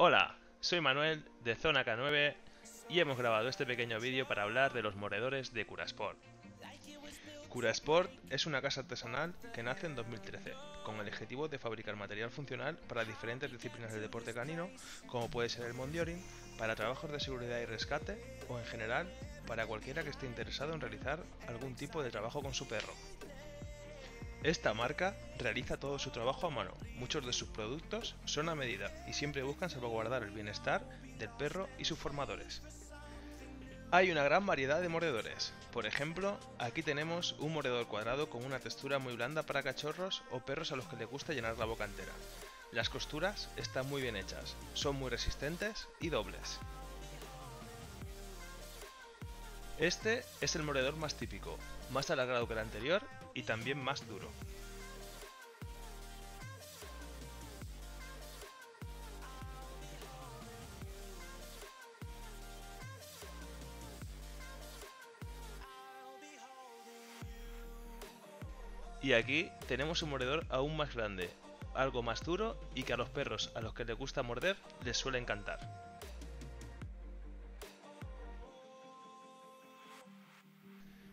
Hola, soy Manuel de Zona K9 y hemos grabado este pequeño vídeo para hablar de los mordedores de Curasport. Curasport es una casa artesanal que nace en 2013, con el objetivo de fabricar material funcional para diferentes disciplinas del deporte canino, como puede ser el mondioring, para trabajos de seguridad y rescate, o en general, para cualquiera que esté interesado en realizar algún tipo de trabajo con su perro. Esta marca realiza todo su trabajo a mano, muchos de sus productos son a medida y siempre buscan salvaguardar el bienestar del perro y sus formadores. Hay una gran variedad de mordedores, por ejemplo, aquí tenemos un mordedor cuadrado con una textura muy blanda para cachorros o perros a los que les gusta llenar la boca entera. Las costuras están muy bien hechas, son muy resistentes y dobles. Este es el mordedor más típico, más alargado que el anterior y también más duro. Y aquí tenemos un mordedor aún más grande, algo más duro y que a los perros a los que les gusta morder les suele encantar.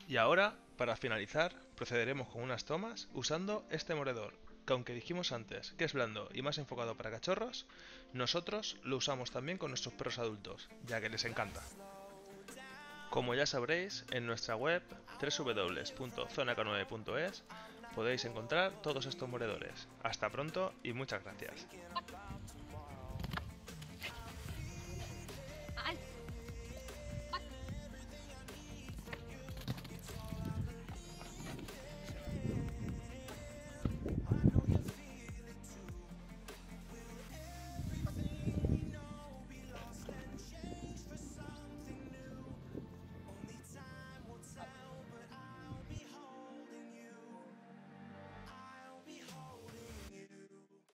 Y ahora, para finalizar, procederemos con unas tomas usando este mordedor, que aunque dijimos antes que es blando y más enfocado para cachorros, nosotros lo usamos también con nuestros perros adultos, ya que les encanta. Como ya sabréis, en nuestra web www.zonac9.es podéis encontrar todos estos mordedores. Hasta pronto y muchas gracias.